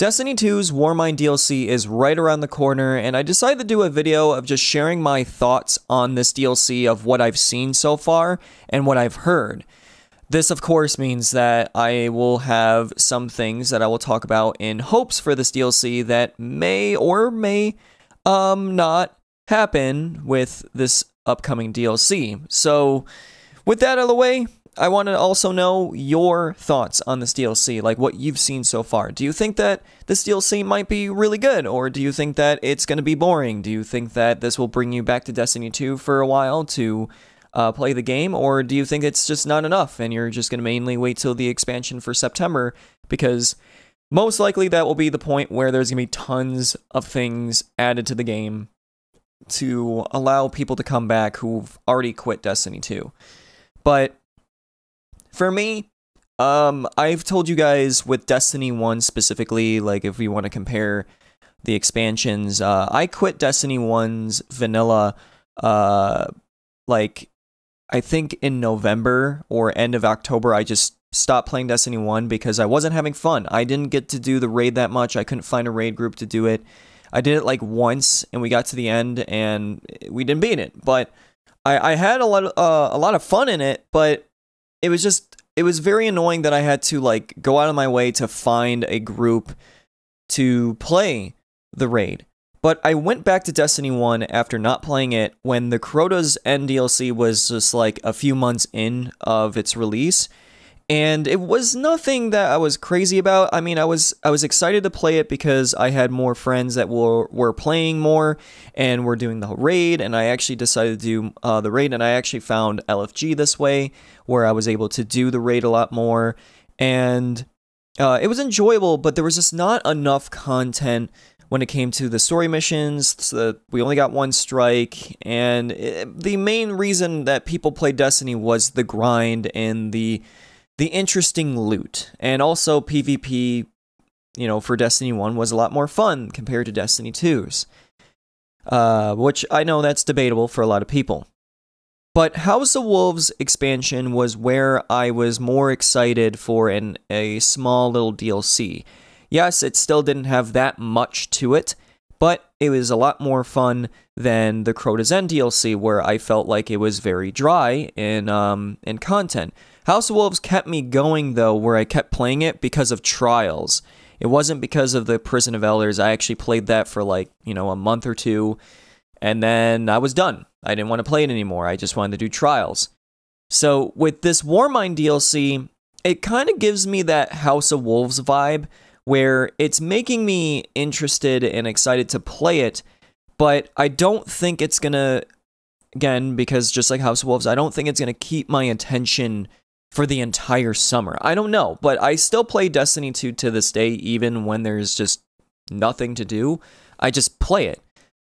Destiny 2's Warmind DLC is right around the corner, and I decided to do a video of just sharing my thoughts on this DLC of what I've seen so far and what I've heard. This, of course, means that I will have some things that I will talk about in hopes for this DLC that may or may um, not happen with this upcoming DLC. So, with that out of the way, I want to also know your thoughts on this DLC, like what you've seen so far. Do you think that this DLC might be really good, or do you think that it's going to be boring? Do you think that this will bring you back to Destiny 2 for a while to uh, play the game, or do you think it's just not enough and you're just going to mainly wait till the expansion for September? Because most likely that will be the point where there's going to be tons of things added to the game to allow people to come back who've already quit Destiny 2. But for me, um, I've told you guys with Destiny 1 specifically, like if we want to compare the expansions, uh, I quit Destiny 1's vanilla, uh, like I think in November or end of October, I just stopped playing Destiny 1 because I wasn't having fun. I didn't get to do the raid that much. I couldn't find a raid group to do it. I did it like once and we got to the end and we didn't beat it. But I, I had a lot of, uh, a lot of fun in it, but it was just it was very annoying that I had to like go out of my way to find a group to play the raid. But I went back to Destiny 1 after not playing it when the Crota's End DLC was just like a few months in of its release and it was nothing that I was crazy about. I mean, I was I was excited to play it because I had more friends that were were playing more and were doing the raid, and I actually decided to do uh, the raid, and I actually found LFG this way, where I was able to do the raid a lot more, and uh, it was enjoyable. But there was just not enough content when it came to the story missions. So we only got one strike, and it, the main reason that people played Destiny was the grind and the the interesting loot. And also PvP, you know, for Destiny 1 was a lot more fun compared to Destiny 2's. Uh, which I know that's debatable for a lot of people. But House of Wolves expansion was where I was more excited for an a small little DLC. Yes, it still didn't have that much to it, but it was a lot more fun than the Crota's End DLC, where I felt like it was very dry in um in content. House of Wolves kept me going though, where I kept playing it because of trials. It wasn't because of the Prison of Elders. I actually played that for like, you know, a month or two, and then I was done. I didn't want to play it anymore. I just wanted to do trials. So with this Warmind DLC, it kind of gives me that House of Wolves vibe where it's making me interested and excited to play it, but I don't think it's going to again because just like House of Wolves, I don't think it's going to keep my attention for the entire summer. I don't know, but I still play Destiny 2 to this day, even when there's just nothing to do. I just play it.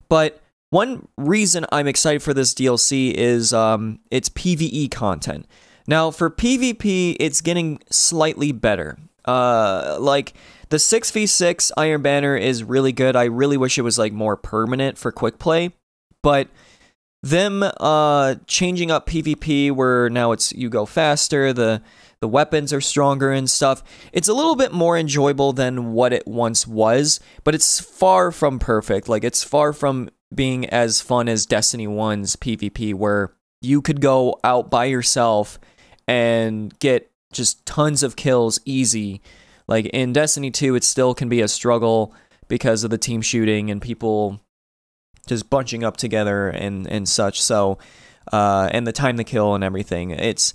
But one reason I'm excited for this DLC is um, it's PvE content. Now, for PvP, it's getting slightly better. Uh, like the 6v6 Iron Banner is really good. I really wish it was like more permanent for quick play, but them uh changing up PvP where now it's you go faster, the the weapons are stronger and stuff. It's a little bit more enjoyable than what it once was, but it's far from perfect. Like it's far from being as fun as Destiny 1's PvP where you could go out by yourself and get just tons of kills easy. Like in Destiny 2 it still can be a struggle because of the team shooting and people just bunching up together and and such. So, uh, and the time to kill and everything. It's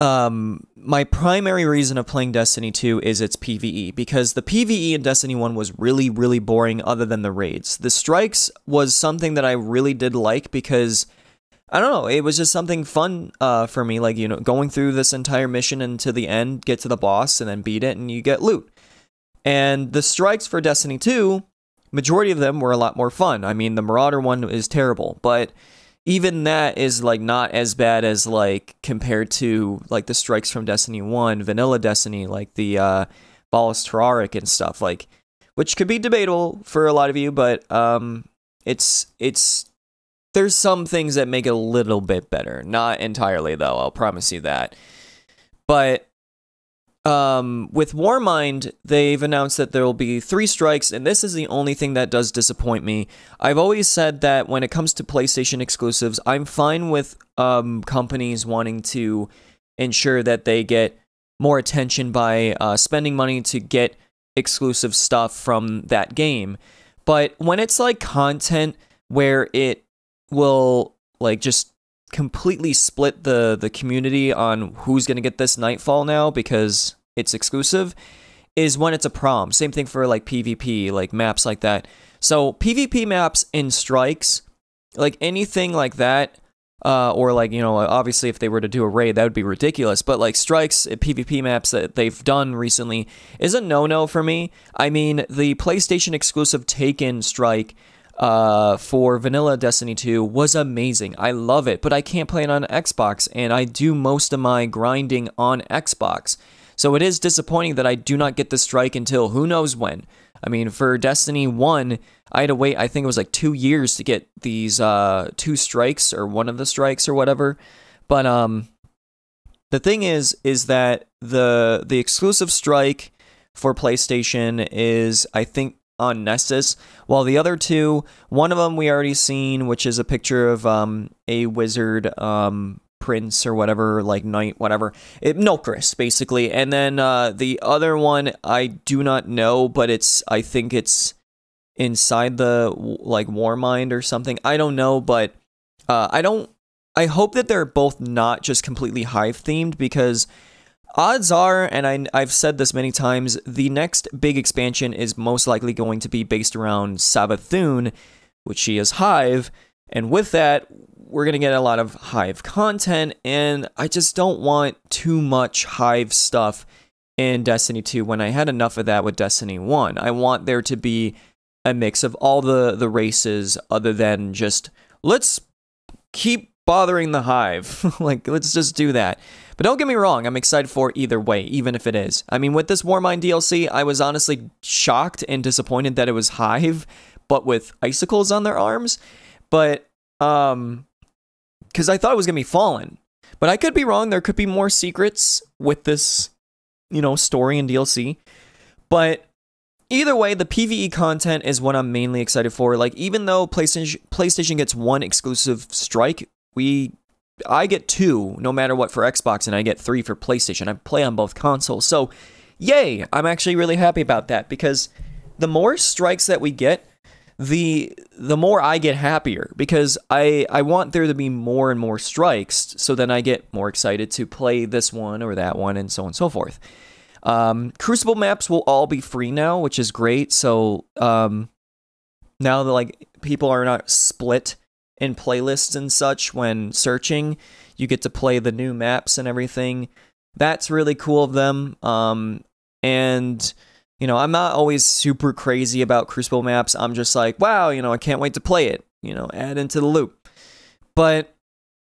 um my primary reason of playing Destiny 2 is its PvE because the PvE in Destiny 1 was really really boring other than the raids. The strikes was something that I really did like because I don't know, it was just something fun uh for me like you know going through this entire mission and to the end, get to the boss and then beat it and you get loot. And the strikes for Destiny 2 majority of them were a lot more fun. I mean, the Marauder one is terrible, but even that is like not as bad as like compared to like the strikes from Destiny 1, vanilla Destiny, like the uh Terraric and stuff like which could be debatable for a lot of you, but um it's it's there's some things that make it a little bit better. Not entirely though, I'll promise you that. But um, with Warmind, they've announced that there will be three strikes, and this is the only thing that does disappoint me. I've always said that when it comes to PlayStation exclusives, I'm fine with um, companies wanting to ensure that they get more attention by uh, spending money to get exclusive stuff from that game. But when it's like content where it will like just completely split the the community on who's going to get this Nightfall now because it's exclusive is when it's a prom. Same thing for like PvP, like maps like that. So PvP maps in strikes, like anything like that, uh, or like you know, obviously if they were to do a raid, that would be ridiculous. But like strikes, PvP maps that they've done recently is a no-no for me. I mean, the PlayStation exclusive Taken strike uh, for vanilla Destiny 2 was amazing. I love it, but I can't play it on Xbox, and I do most of my grinding on Xbox. So it is disappointing that I do not get the strike until who knows when. I mean, for Destiny 1, I had to wait, I think it was like two years to get these uh, two strikes or one of the strikes or whatever. But um, the thing is, is that the the exclusive strike for PlayStation is, I think, on Nessus, while the other two, one of them we already seen, which is a picture of um, a wizard um, prince or whatever, like knight, whatever, it, Nokris, basically. And then uh, the other one, I do not know, but it's, I think it's inside the, like, Warmind or something. I don't know, but uh, I don't, I hope that they're both not just completely Hive themed because odds are, and I, I've said this many times, the next big expansion is most likely going to be based around Savathun, which she is Hive. And with that, we're going to get a lot of Hive content, and I just don't want too much Hive stuff in Destiny 2 when I had enough of that with Destiny 1. I want there to be a mix of all the, the races other than just let's keep bothering the Hive. like, let's just do that. But don't get me wrong, I'm excited for either way, even if it is. I mean, with this Warmind DLC, I was honestly shocked and disappointed that it was Hive, but with icicles on their arms. But, um, because I thought it was going to be Fallen. But I could be wrong. There could be more secrets with this, you know, story and DLC. But either way, the PvE content is what I'm mainly excited for. Like, even though PlayStation PlayStation gets one exclusive strike, we I get two no matter what for Xbox, and I get three for PlayStation. I play on both consoles. So, yay! I'm actually really happy about that because the more strikes that we get, the the more I get happier because I I want there to be more and more strikes so then I get more excited to play this one or that one and so on and so forth. Um, Crucible maps will all be free now, which is great. So um, now that like people are not split in playlists and such when searching. You get to play the new maps and everything. That's really cool of them. Um, and you know, I'm not always super crazy about Crucible maps. I'm just like, wow, you know, I can't wait to play it. You know, add into the loop. But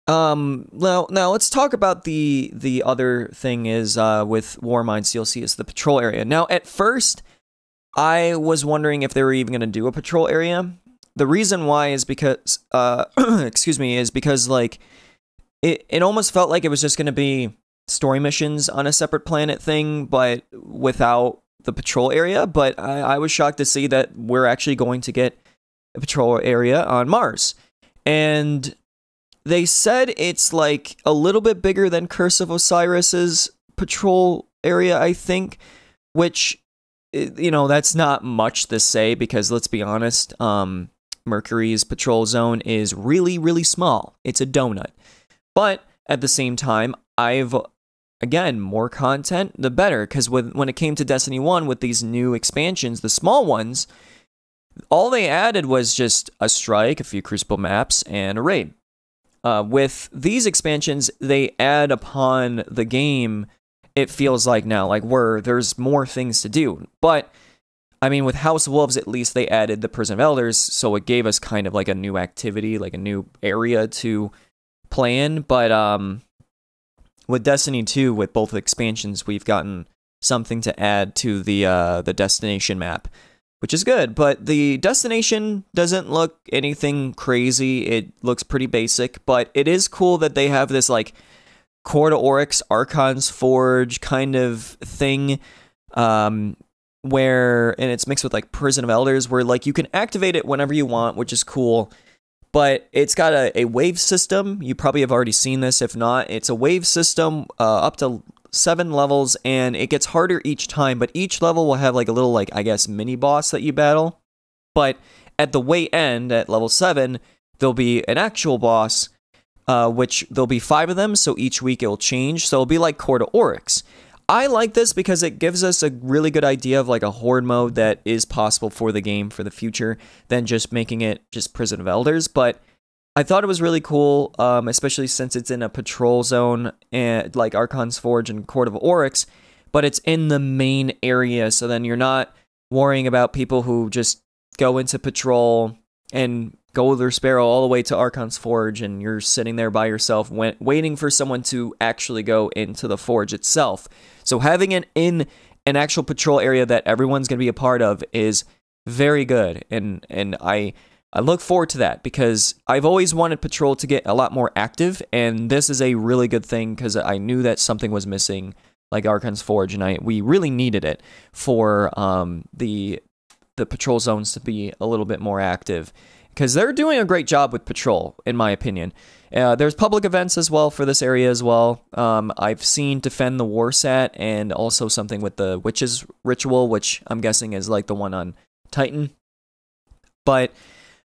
um, now, now let's talk about the the other thing is uh, with Warmind DLC is the patrol area. Now, at first, I was wondering if they were even going to do a patrol area the reason why is because uh excuse me is because like it it almost felt like it was just going to be story missions on a separate planet thing but without the patrol area but I, I was shocked to see that we're actually going to get a patrol area on mars. And they said it's like a little bit bigger than curse of osiris's patrol area i think which you know that's not much to say because let's be honest um Mercury's patrol zone is really, really small. It's a donut. But at the same time, I've again more content the better because when when it came to Destiny One with these new expansions, the small ones, all they added was just a strike, a few Crucible maps, and a raid. Uh, with these expansions, they add upon the game. It feels like now, like where there's more things to do, but I mean, with House Wolves, at least they added the Prison of Elders, so it gave us kind of like a new activity, like a new area to play in. But um, with Destiny 2, with both expansions, we've gotten something to add to the uh, the destination map, which is good. But the destination doesn't look anything crazy. It looks pretty basic, but it is cool that they have this like Court of Oryx, Archon's Forge kind of thing. Um, where and it's mixed with like Prison of Elders, where like you can activate it whenever you want, which is cool. But it's got a, a wave system. You probably have already seen this. If not, it's a wave system uh, up to seven levels, and it gets harder each time. But each level will have like a little like I guess mini boss that you battle. But at the way end at level seven, there'll be an actual boss, uh, which there'll be five of them. So each week it will change. So it'll be like Court of Oryx. I like this because it gives us a really good idea of like a horde mode that is possible for the game for the future than just making it just Prison of Elders. But I thought it was really cool, um, especially since it's in a patrol zone and like Archon's Forge and Court of Oryx, but it's in the main area. So then you're not worrying about people who just go into patrol and go sparrow all the way to Archon's Forge, and you're sitting there by yourself, waiting for someone to actually go into the forge itself. So having it in an actual patrol area that everyone's going to be a part of is very good, and and I I look forward to that because I've always wanted patrol to get a lot more active, and this is a really good thing because I knew that something was missing, like Archon's Forge, and I we really needed it for um, the the patrol zones to be a little bit more active because they're doing a great job with patrol, in my opinion. Uh, there's public events as well for this area as well. Um, I've seen Defend the Warsat and also something with the Witches Ritual, which I'm guessing is like the one on Titan. But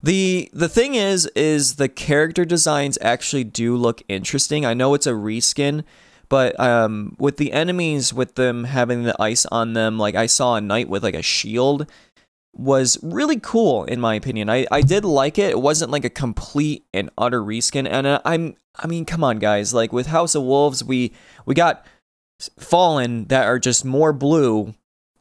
the the thing is, is the character designs actually do look interesting. I know it's a reskin, but um, with the enemies, with them having the ice on them, like I saw a knight with like a shield was really cool in my opinion. I, I did like it. It wasn't like a complete and utter reskin. And uh, I'm I mean, come on guys, like with House of Wolves, we we got Fallen that are just more blue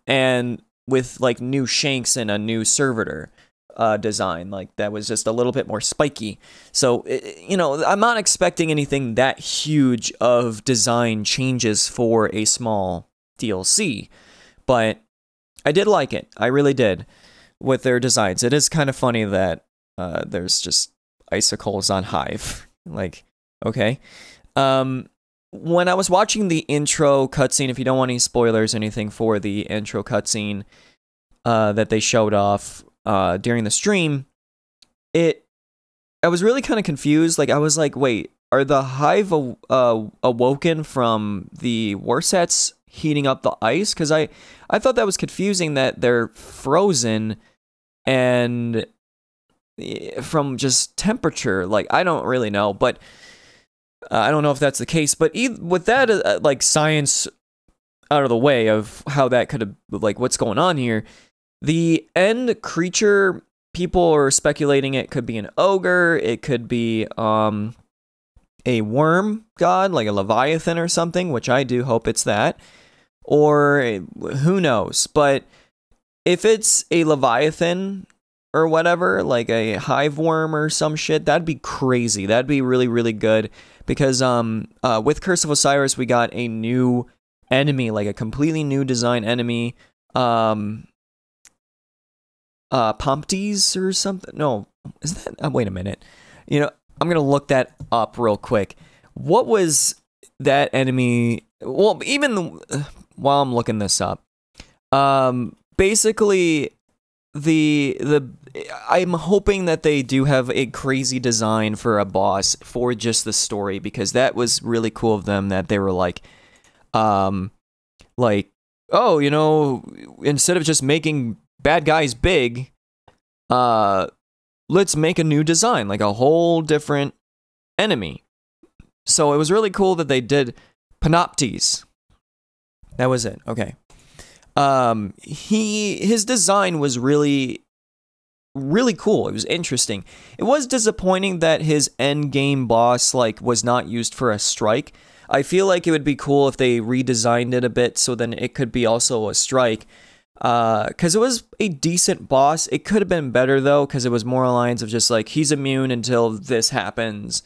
and with like new shanks and a new servitor uh, design like that was just a little bit more spiky so you know i'm not expecting anything that huge of design changes for a small dlc but I did like it. I really did with their designs. It is kind of funny that uh, there's just icicles on Hive. like, okay. Um, when I was watching the intro cutscene, if you don't want any spoilers, anything for the intro cutscene uh, that they showed off uh, during the stream, it I was really kind of confused. Like, I was like, wait, are the Hive uh, awoken from the Warsats heating up the ice because I I thought that was confusing that they're frozen and eh, from just temperature. Like I don't really know, but uh, I don't know if that's the case. But with that, uh, like science out of the way of how that could have like what's going on here, the end creature people are speculating it could be an ogre, it could be um a worm god like a leviathan or something, which I do hope it's that or who knows. But if it's a Leviathan or whatever, like a hive worm or some shit, that'd be crazy. That'd be really, really good. Because um uh, with Curse of Osiris we got a new enemy, like a completely new design enemy. Um uh Pompties or something. No, is that uh, wait a minute. You know, I'm gonna look that up real quick. What was that enemy well even the, while I'm looking this up. Um, basically, the the I'm hoping that they do have a crazy design for a boss for just the story because that was really cool of them that they were like, um, like oh you know instead of just making bad guys big, uh, let's make a new design like a whole different enemy. So it was really cool that they did Panoptes, that was it. Okay. Um, he his design was really really cool. It was interesting. It was disappointing that his end game boss like was not used for a strike. I feel like it would be cool if they redesigned it a bit so then it could be also a strike. Because uh, it was a decent boss. It could have been better though, because it was more lines of just like he's immune until this happens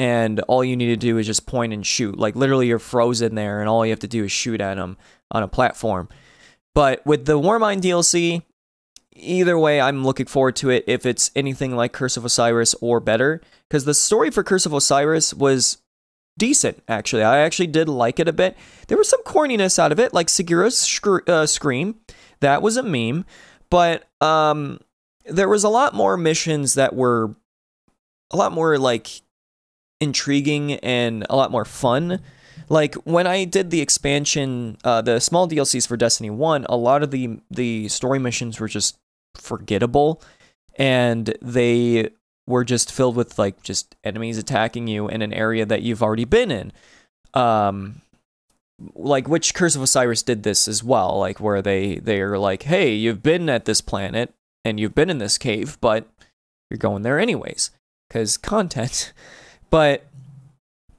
and all you need to do is just point and shoot. Like literally, you're frozen there, and all you have to do is shoot at them on a platform. But with the Warmind DLC, either way, I'm looking forward to it. If it's anything like Curse of Osiris or better, because the story for Curse of Osiris was decent, actually. I actually did like it a bit. There was some corniness out of it, like Sagira's uh, Scream. That was a meme. But um, there was a lot more missions that were a lot more like intriguing and a lot more fun. Like when I did the expansion, uh, the small DLCs for Destiny One, a lot of the the story missions were just forgettable, and they were just filled with like just enemies attacking you in an area that you've already been in. Um, like which Curse of Osiris did this as well, like where they they are like, hey, you've been at this planet and you've been in this cave, but you're going there anyways because content. But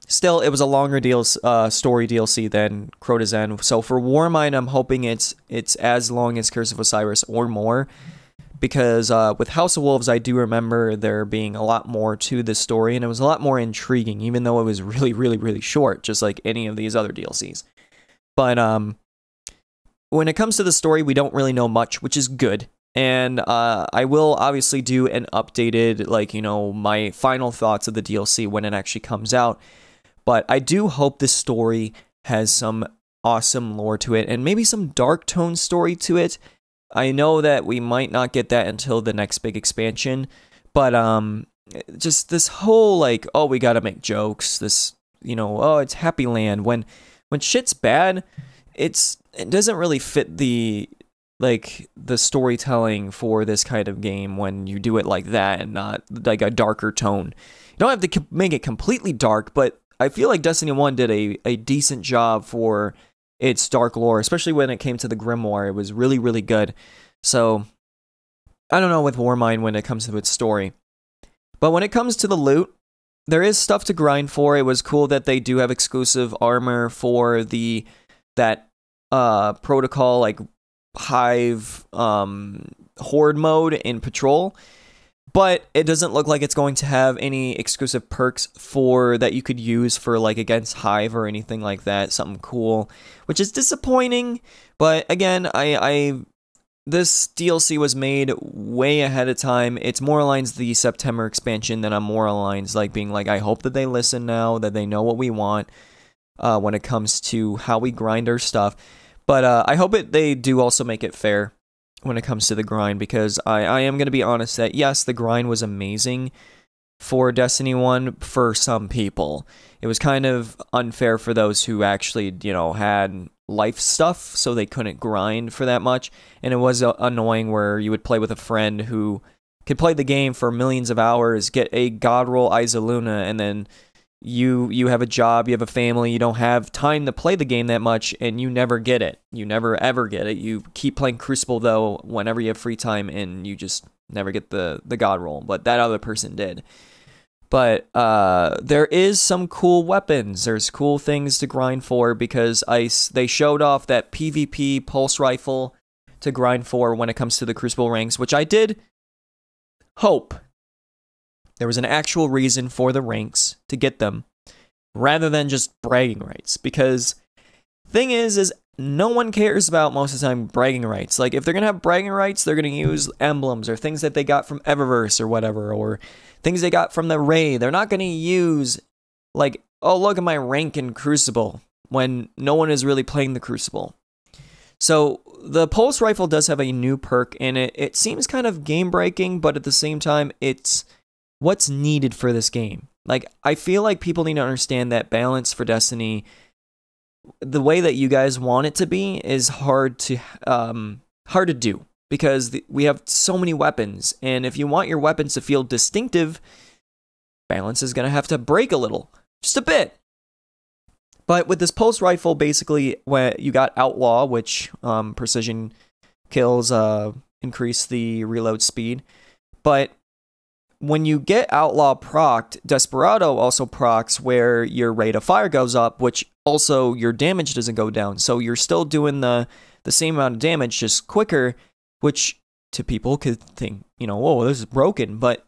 still, it was a longer deal, uh, story DLC than Crota's End. So for Warmind, I'm hoping it's it's as long as Curse of Osiris or more. Because uh, with House of Wolves, I do remember there being a lot more to the story, and it was a lot more intriguing, even though it was really, really, really short, just like any of these other DLCs. But um, when it comes to the story, we don't really know much, which is good. And uh, I will obviously do an updated, like, you know, my final thoughts of the DLC when it actually comes out. But I do hope this story has some awesome lore to it and maybe some dark tone story to it. I know that we might not get that until the next big expansion, but um just this whole like oh we got to make jokes, this you know, oh it's happy land when when shit's bad, it's it doesn't really fit the like the storytelling for this kind of game when you do it like that and not like a darker tone. You don't have to make it completely dark, but I feel like Destiny 1 did a, a decent job for its dark lore, especially when it came to the Grimoire. It was really, really good. So, I don't know with Warmind when it comes to its story. But when it comes to the loot, there is stuff to grind for. It was cool that they do have exclusive armor for the that uh protocol like hive um horde mode in patrol but it doesn't look like it's going to have any exclusive perks for that you could use for like against hive or anything like that something cool which is disappointing but again i i this dlc was made way ahead of time. It's more aligns the september expansion than i'm more aligns like being like i hope that they listen now that they know what we want uh, when it comes to how we grind our stuff but uh, i hope it they do also make it fair when it comes to the grind because I, I am going to be honest that yes, the grind was amazing for Destiny 1 for some people. It was kind of unfair for those who actually, you know, had life stuff so they couldn't grind for that much. And it was uh, annoying where you would play with a friend who could play the game for millions of hours, get a god roll Eyasluna, and then you you have a job, you have a family, you don't have time to play the game that much and you never get it. You never ever get it. You keep playing Crucible though whenever you have free time and you just never get the the god roll, but that other person did. But uh, there is some cool weapons. There's cool things to grind for because ice they showed off that PvP pulse rifle to grind for when it comes to the Crucible ranks, which I did hope there was an actual reason for the ranks to get them rather than just bragging rights because thing is is no one cares about most of the time bragging rights. Like if they're gonna have bragging rights, they're gonna use emblems or things that they got from Eververse or whatever, or things they got from the raid. They're not gonna use like, oh look at my rank in Crucible when no one is really playing the Crucible. So the pulse rifle does have a new perk in it. It seems kind of game breaking, but at the same time, it's what's needed for this game. Like, I feel like people need to understand that balance for Destiny, the way that you guys want it to be, is hard to um, hard to do because the, we have so many weapons, and if you want your weapons to feel distinctive, balance is gonna have to break a little, just a bit. But with this pulse rifle, basically, when you got outlaw, which um, precision kills uh, increase the reload speed, but when you get Outlaw procced, Desperado also procs where your rate of fire goes up, which also your damage doesn't go down. So you're still doing the the same amount of damage, just quicker, which to people could think, you know, whoa, this is broken, but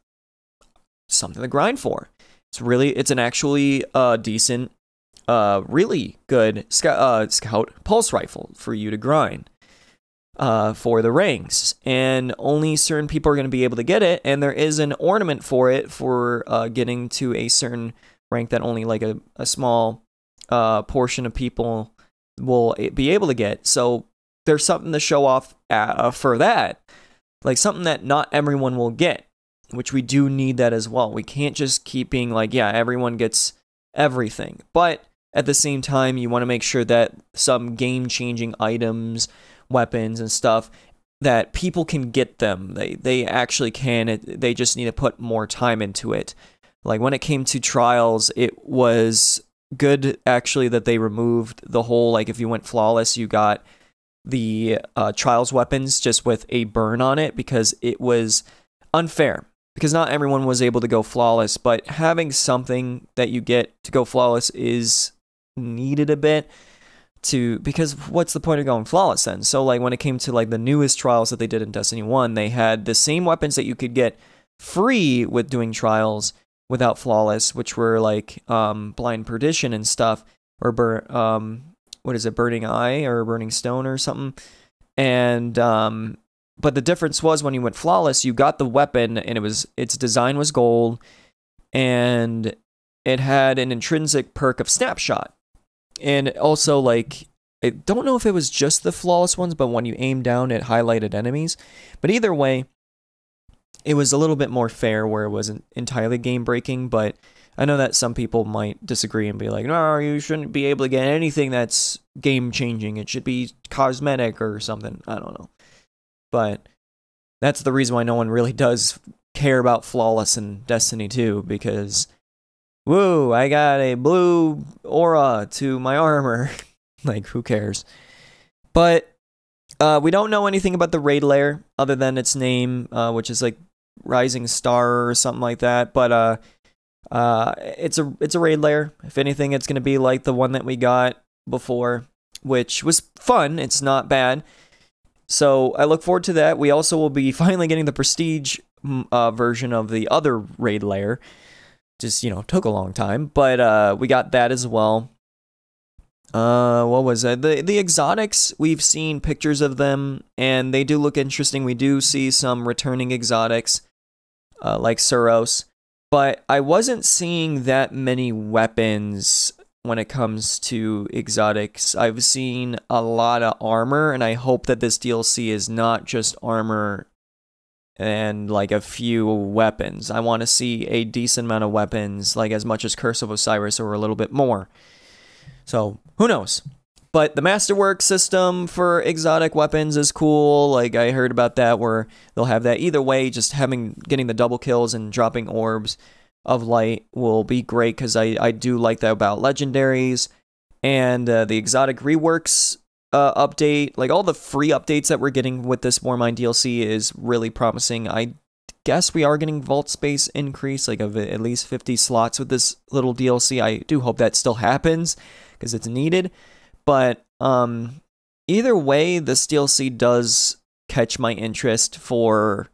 something to grind for. It's really, it's an actually uh, decent, uh, really good sc- uh, scout pulse rifle for you to grind uh, for the ranks, and only certain people are going to be able to get it. And there is an ornament for it for uh, getting to a certain rank that only like a, a small uh, portion of people will be able to get. So there's something to show off uh, for that, like something that not everyone will get, which we do need that as well. We can't just keep being like, yeah, everyone gets everything, but at the same time, you want to make sure that some game changing items, weapons, and stuff that people can get them. They they actually can. It, they just need to put more time into it. Like when it came to trials, it was good actually that they removed the whole like if you went flawless, you got the uh, trials weapons just with a burn on it because it was unfair because not everyone was able to go flawless. But having something that you get to go flawless is needed a bit to because what's the point of going flawless then? So like when it came to like the newest trials that they did in Destiny 1, they had the same weapons that you could get free with doing trials without flawless, which were like um blind perdition and stuff or bur- um what is it burning eye or burning stone or something. And um but the difference was when you went flawless, you got the weapon and it was its design was gold and it had an intrinsic perk of snapshot and also like I don't know if it was just the flawless ones, but when you aim down, it highlighted enemies. But either way, it was a little bit more fair where it wasn't entirely game breaking. But I know that some people might disagree and be like, no, you shouldn't be able to get anything that's game changing. It should be cosmetic or something. I don't know. But that's the reason why no one really does care about flawless in Destiny 2 because woo, I got a blue aura to my armor. like, who cares? But uh, we don't know anything about the raid lair other than its name, uh, which is like Rising Star or something like that. But uh, uh, it's a it's a raid lair. If anything, it's gonna be like the one that we got before, which was fun. It's not bad. So I look forward to that. We also will be finally getting the prestige uh, version of the other raid lair, just you know took a long time, but uh, we got that as well. Uh, what was it? The the exotics we've seen pictures of them, and they do look interesting. We do see some returning exotics, uh, like Suros, but I wasn't seeing that many weapons when it comes to exotics. I've seen a lot of armor, and I hope that this DLC is not just armor and like a few weapons. I want to see a decent amount of weapons, like as much as Curse of Osiris or a little bit more. So, who knows? But the Masterwork system for exotic weapons is cool. Like I heard about that where they'll have that either way, just having getting the double kills and dropping orbs of light will be great cuz I I do like that about legendaries and uh, the exotic reworks uh, update, like all the free updates that we're getting with this Warmind DLC is really promising. I guess we are getting vault space increase, like of at least 50 slots with this little DLC. I do hope that still happens because it's needed. But um, either way, this DLC does catch my interest for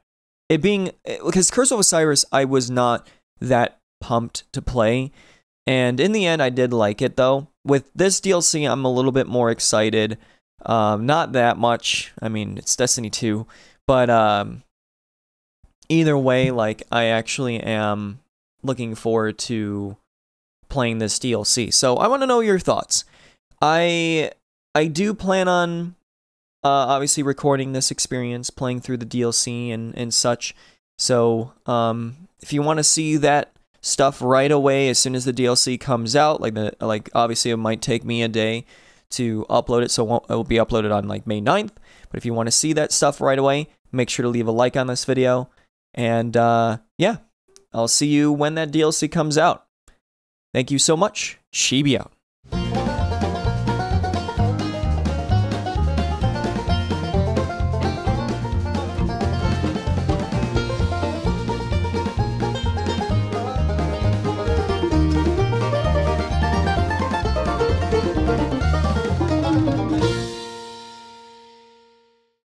it being because Curse of Osiris, I was not that pumped to play. And in the end, I did like it though. With this DLC, I'm a little bit more excited. Um, not that much. I mean, it's Destiny 2, but um, either way, like I actually am looking forward to playing this DLC. So I want to know your thoughts. I I do plan on uh, obviously recording this experience, playing through the DLC and and such. So um, if you want to see that stuff right away as soon as the DLC comes out. Like the like obviously it might take me a day to upload it, so it, won't, it will be uploaded on like May 9th. But if you want to see that stuff right away, make sure to leave a like on this video. And uh, yeah, I'll see you when that DLC comes out. Thank you so much. Chibi out.